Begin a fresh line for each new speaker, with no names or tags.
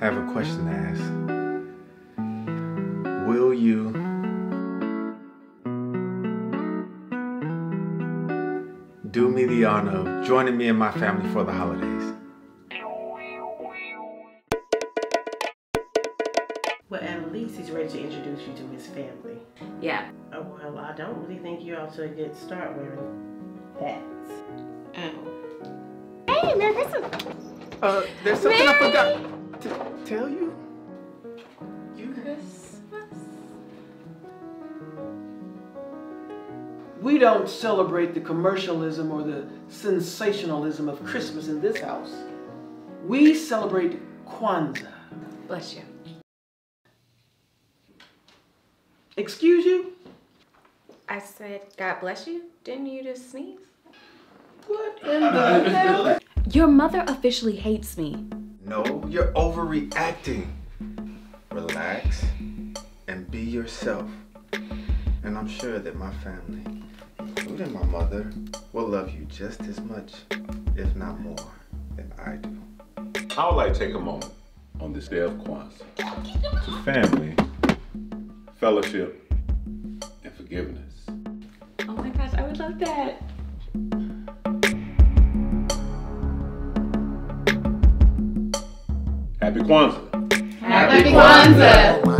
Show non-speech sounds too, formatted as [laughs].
have a question to ask. Will you do me the honor of joining me and my family for the holidays?
Well, at least he's ready to introduce you to his family.
Yeah.
Oh, well, I don't really think you're off to a good start wearing hats.
Oh.
Hey, Merry Christmas.
Uh, there's something I forgot to tell you. You
We don't celebrate the commercialism or the sensationalism of Christmas in this house. We celebrate Kwanzaa.
Bless you.
Excuse you?
I said, God bless you. Didn't you just sneeze?
What in the [laughs] hell?
Your mother officially hates me.
No, you're overreacting. Relax and be yourself. And I'm sure that my family, including my mother, will love you just as much, if not more, than I do.
I would like to take a moment on this day of Kwanzaa to family, fellowship, and forgiveness.
Oh my gosh, I would love that.
Happy Kwanzaa.
Happy Kwanzaa.